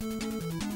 Música